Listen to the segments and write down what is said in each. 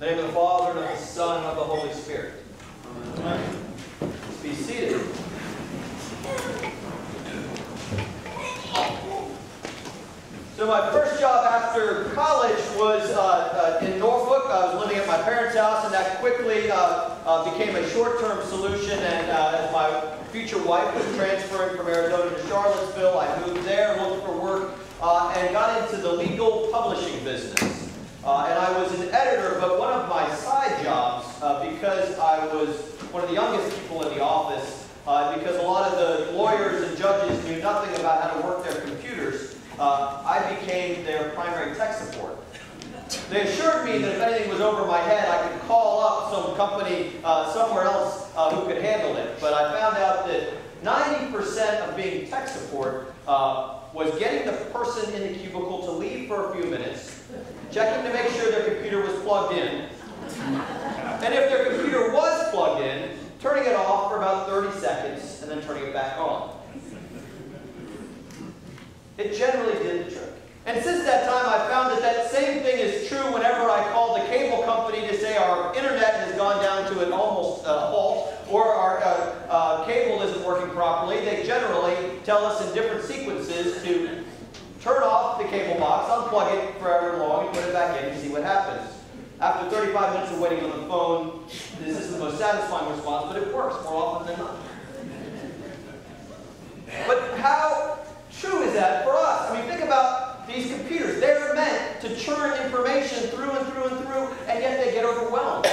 The name of the Father, and of the Son, and of the Holy Spirit. Amen. Be seated. So my first job after college was uh, uh, in Norfolk. I was living at my parents' house, and that quickly uh, uh became a short-term solution. And uh, as my future wife was transferring from Arizona to Charlottesville, I moved there, looked for work, uh, and got into the legal publishing business. And I was an editor, but one of my side jobs, because I was one of the youngest people in the office, because a lot of the lawyers and judges knew nothing about how to work their computers, uh, I became their primary tech support. They assured me that if anything was over my head, I could call up some company uh, somewhere else uh, who could handle it. But I found out that 90% of being tech support uh, was getting the person in the cubicle to leave for a few minutes, checking to make sure their computer was plugged in, and if their computer was plugged in, turning it off for about 30 seconds and then turning it back on. It generally did the trick. And since that time, I found that that same thing is true whenever I call the cable company to say our internet has gone down to an almost uh, halt or our uh, uh, cable isn't working properly. They generally tell us in different sequences to turn off the cable box, unplug it forever long, and put it back in and see what happens. After 35 minutes of waiting on the phone, this is the most satisfying response, but it works more often than not. But how true is that for us? I mean, think about these computers. They're meant to churn information through and through and through, and yet they get overwhelmed.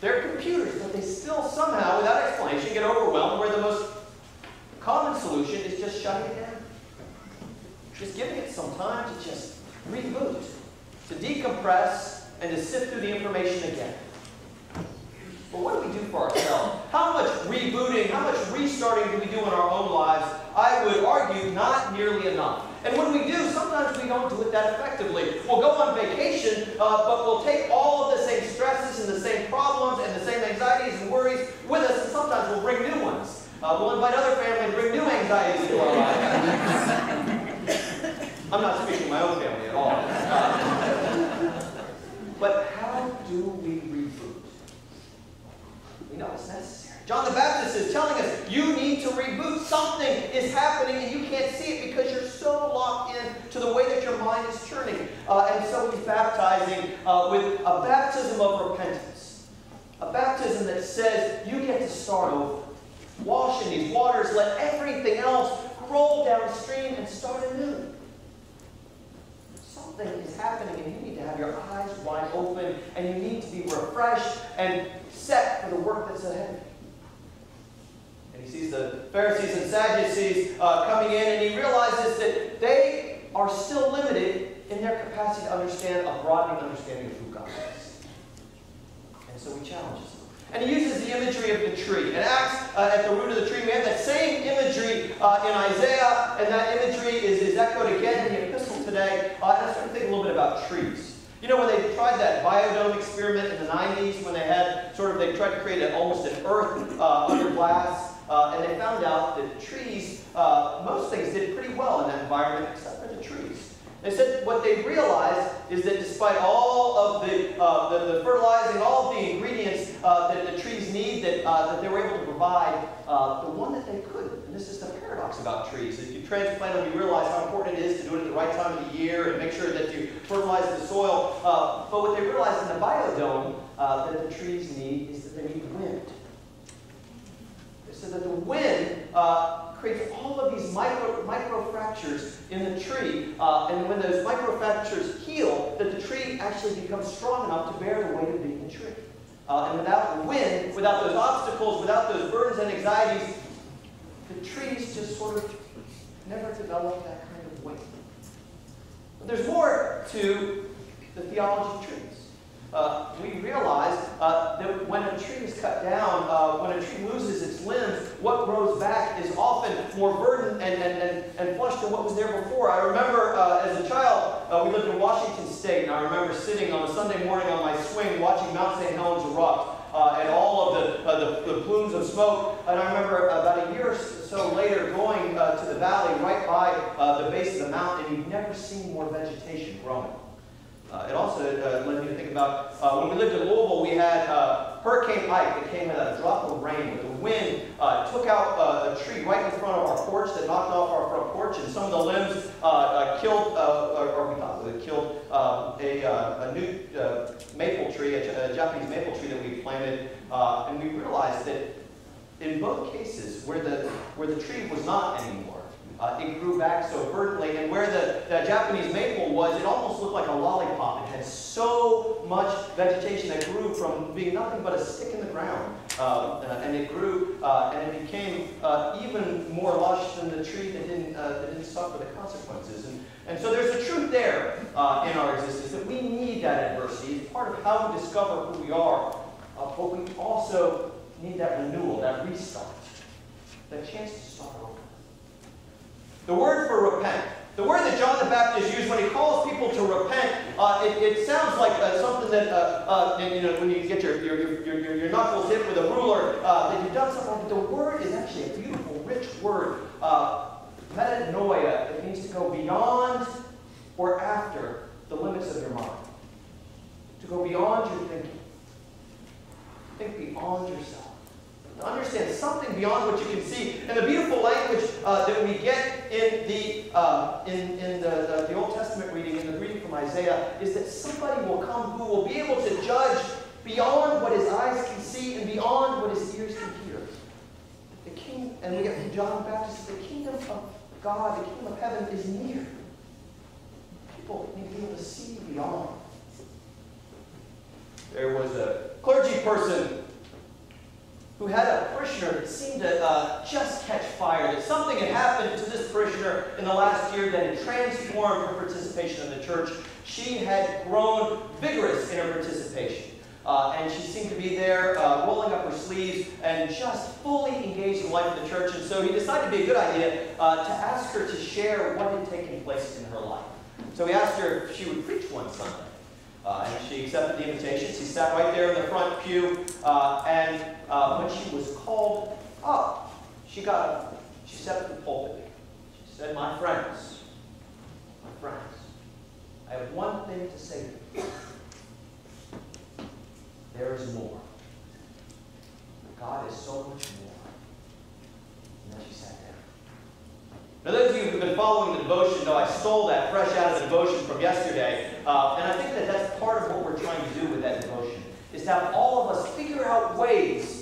They're computers, but they still somehow, without explanation, get overwhelmed where the most common solution is just shutting it down. Just giving it some time to just reboot, to decompress, and to sift through the information again. But what do we do for ourselves? How much rebooting, how much restarting do we do in our own lives? I would argue not nearly enough. And when we do, sometimes we don't do it that effectively. We'll go on vacation, uh, but we'll take all of the same stresses and the same problems and the same anxieties and worries with us, and sometimes we'll bring new ones. Uh, we'll invite other family and bring new anxieties into our lives. I'm not speaking of my own family at all. Uh, but how do we we know it's necessary. John the Baptist is telling us you need to reboot. Something is happening and you can't see it because you're so locked in to the way that your mind is churning. Uh, and so he's baptizing uh, with a baptism of repentance. A baptism that says you get to start over. Wash in these waters, let everything else roll downstream and start anew. Something is happening and you need to have your eyes wide open and you need to be refreshed and set for the work that's ahead. And he sees the Pharisees and Sadducees uh, coming in, and he realizes that they are still limited in their capacity to understand a broadening understanding of who God is. And so he challenges them. And he uses the imagery of the tree. And Acts, uh, at the root of the tree, we have that same imagery uh, in Isaiah, and that imagery is, is echoed again in the epistle today. Uh, and I started to think a little bit about trees. You know, when they tried that biodome experiment in the 90s, when they had sort of, they tried to create almost an earth uh, under glass, uh, and they found out that trees, uh, most things did pretty well in that environment except for the trees. They said what they realized is that despite all of the, uh, the, the, fertilizing, all of the ingredients uh, that the trees need that, uh, that they were able to provide, uh, the one that they couldn't, and this is the paradox about trees. If you transplant them, you realize how important it is to do it at the right time of the year and make sure that you fertilize the soil. But what they realized in the biodome that the trees need is that they need wind. So that the wind creates all of these micro, micro fractures in the tree. Uh, and when those micro fractures heal, that the tree actually becomes strong enough to bear the weight of being a tree. Uh, and without wind, without those obstacles, without those burdens and anxieties, the trees just sort of never develop that kind of weight. But there's more to the theology of trees uh, we realize uh, that when a tree is cut down, uh, when a tree loses its limbs, what grows back is often more verdant and, and, and, and flush than what was there before. I remember uh, as a child, uh, we lived in Washington State, and I remember sitting on a Sunday morning on my swing watching Mount St. Helens erupt. Uh, and all of the, uh, the, the, plumes of smoke. And I remember about a year or so later going uh, to the valley right by uh, the base of the mountain, and you've never seen more vegetation growing. It also led me to think about when we lived in Louisville, we had Hurricane Ike that came with a drop of rain with the wind, uh, took out uh, a tree right in front of our porch that knocked off our front porch, and some of the limbs killed, or, we thought it killed um, a, a, new maple tree, a, a, Japanese maple tree that we planted, and we realized that in both cases, where the, where the tree was not anymore, uh, it grew back so verdantly, and where the, the, Japanese maple was, it almost looked like a lollipop. So much vegetation that grew from being nothing but a stick in the ground. Uh, uh, and it grew, uh, and it became uh, even more lush than the tree that didn't, uh, that didn't suffer the consequences. And, and so there's a truth there in our existence that we need that adversity. It's part of how we discover who we are. but we also need that renewal, that restart, that chance to start over. The word for repent, the word that John the Baptist used when he calls people to repent, uh, it, it, sounds like uh, something that, uh, uh you know, when you get your, your, your, your, knuckles hit with a ruler, uh, that you've done something, wrong. but the word is actually a beautiful, rich word. Uh, metanoia, it means to go beyond or after the limits of your mind. To go beyond your thinking. Think beyond yourself to understand something beyond what you can see. And the beautiful language uh, that we get in the uh, in, in the, the, the, Old Testament reading, in the reading from Isaiah, is that somebody will come who will be able to judge beyond what his eyes can see and beyond what his ears can hear. The king, and we get from John the Baptist, the kingdom of God, the kingdom of heaven is near. People need to be able to see beyond. There was a clergy person who had a parishioner seemed to uh, just catch fire, that something had happened to this parishioner in the last year that had transformed her participation in the church. She had grown vigorous in her participation. Uh, and she seemed to be there uh, rolling up her sleeves and just fully engaged in the life of the church. And so he decided to be a good idea uh, to ask her to share what had taken place in her life. So he asked her if she would preach one Sunday. Uh, and she accepted the invitation. She sat right there in the front pew, uh, and uh, when she was called up, she got up. She sat at the pulpit. She said, My friends, my friends, I have one thing to say to you. There is more. God is so much more. And then she sat down. Now, those of you who've been following the devotion know I stole that fresh out of the devotion from yesterday. Uh, and I think that that's part of what we're trying to do with that devotion, is to have all of us figure out ways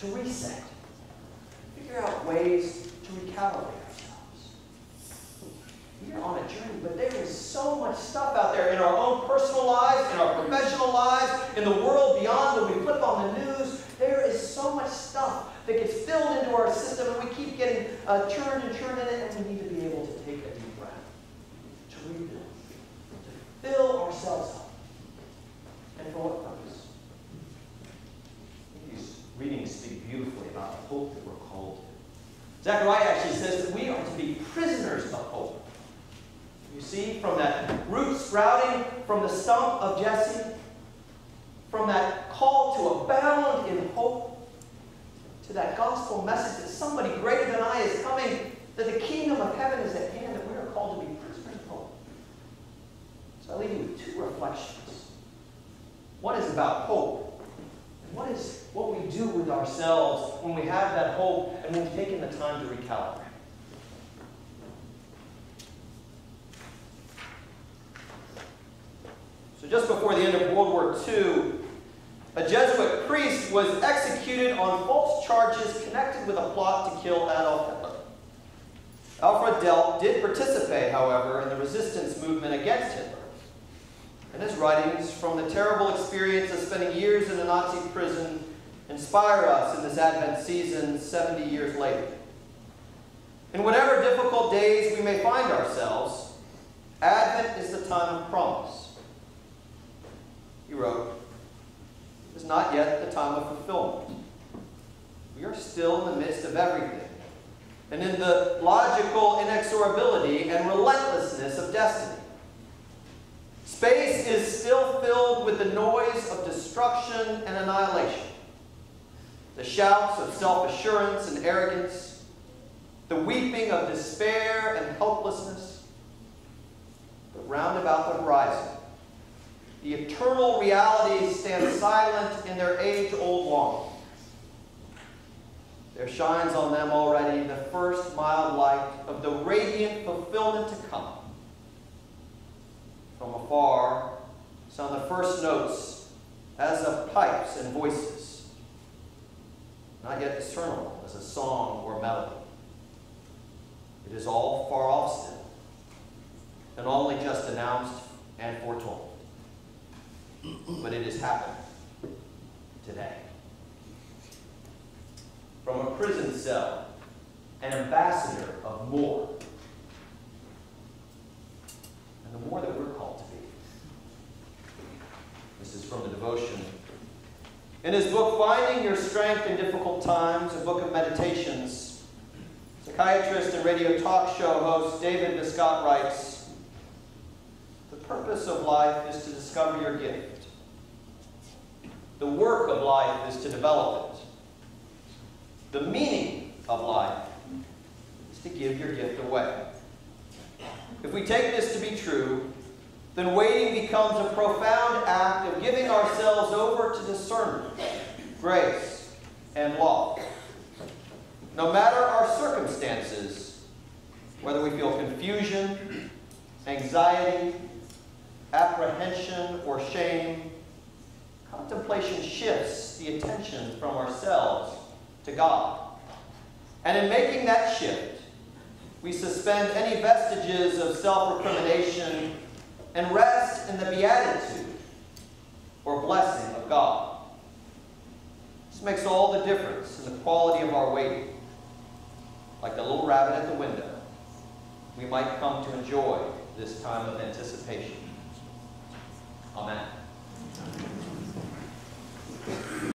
to reset. Figure out ways to recalibrate ourselves. We're on a journey, but there is so much stuff out there in our own personal lives, in our professional lives, in the world beyond when we flip on the news. There is so much stuff that gets filled into our system, and we keep getting uh, churned and churned in it, and we need to be able to take a deep breath, to rebuild, to fill ourselves up. And for what purpose? These readings speak beautifully the hope that we're called to. Zechariah actually says that we are to be prisoners of hope. You see, from that root sprouting from the stump of Jesse, from that call to abound in hope, to that gospel message that somebody greater than I is coming, that the kingdom of heaven is at hand, that we are called to be prisoners of hope. So I leave you with two reflections. One is about hope. And what is what we do with ourselves when we have that hope and when we've taken the time to recalibrate. So just before the end of World War II, a Jesuit priest was executed on false charges connected with a plot to kill Adolf Hitler. Alfred Delp did participate, however, in the resistance movement against Hitler. In his writings from the terrible experience of spending years in a Nazi prison inspire us in this Advent season 70 years later. In whatever difficult days we may find ourselves, Advent is the time of promise. He wrote, is not yet the time of fulfillment. We are still in the midst of everything, and in the logical inexorability and relentlessness of destiny. Space is still filled with the noise of destruction and annihilation, the shouts of self assurance and arrogance, the weeping of despair and helplessness. But round about the horizon, the eternal realities stand silent in their age old longings. There shines on them already the first mild light of the radiant fulfillment to come. From afar sound the first notes as of pipes and voices, not yet discernible as a song or melody. It is all far off still, and only just announced and foretold. But it has happened today. From a prison cell, an ambassador of more. And the more that we're called to be. This is from the devotion. In his book, Finding Your Strength in Difficult Times, a book of meditations, psychiatrist and radio talk show host David Viscott writes The purpose of life is to discover your gift. The work of life is to develop it. The meaning of life is to give your gift away. If we take this to be true, then waiting becomes a profound act of giving ourselves over to discernment, grace, and love. No matter our circumstances, whether we feel confusion, anxiety, apprehension, or shame, contemplation shifts the attention from ourselves to God. And in making that shift, we suspend any vestiges of self recrimination and rest in the beatitude or blessing of God. This makes all the difference in the quality of our waiting. Like the little rabbit at the window, we might come to enjoy this time of anticipation. Amen.